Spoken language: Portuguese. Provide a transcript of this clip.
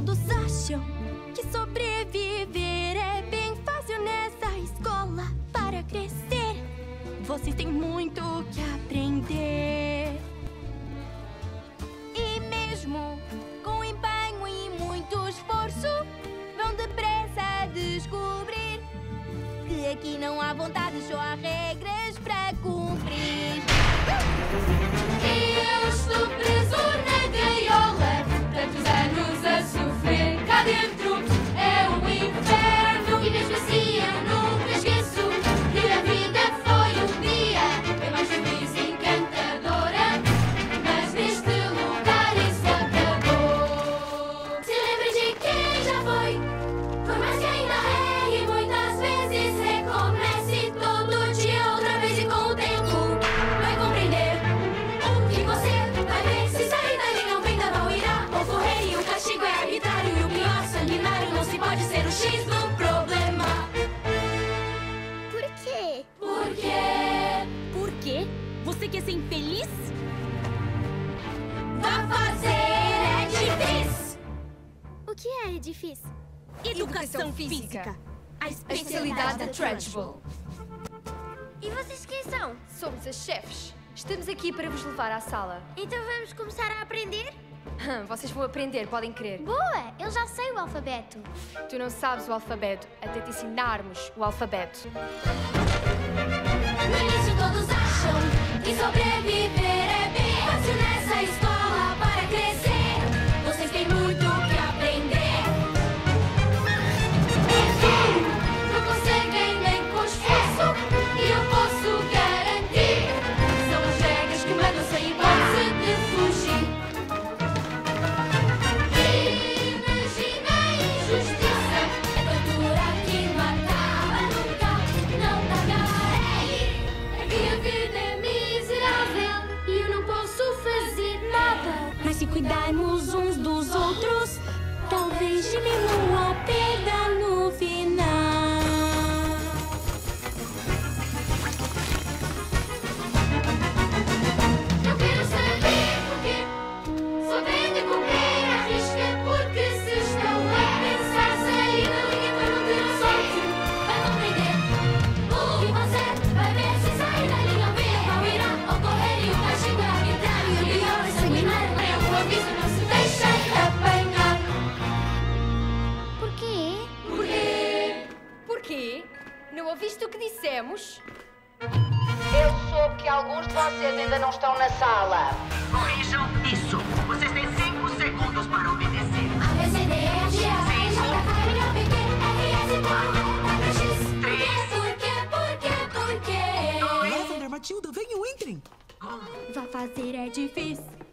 todos acham que sobreviver é bem fácil nessa escola para crescer. Vocês têm muito que aprender. E mesmo com empenho e muito esforço, vão depressa descobrir que aqui não há vontade, só há regras para cumprir. Eu estou que é difícil? Educação, física. A especialidade da Trunchbull. E vocês quem são? Somos as chefes. Estamos aqui para vos levar à sala. Então vamos começar a aprender? Hum, Vocês vão aprender, podem crer. Boa! Eu já sei o alfabeto. Tu não sabes o alfabeto, até te ensinarmos o alfabeto. No início todos acham que sobreviver cuidarmos uns dos outros, talvez diminua a perda no final. Ouviste o que dissemos? Eu soube que alguns de vocês ainda não estão na sala. Corrijam isso. Vocês têm cinco segundos para obedecer. A, B, C, D, E, F, G, H, I, J, K, L, M, N, P, Q, R, S, T, U, V, W, X. Por quê? Por quê? Por quê? Lavender, Matilda, venham, entrem. Vá fazer é difícil.